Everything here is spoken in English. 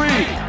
three.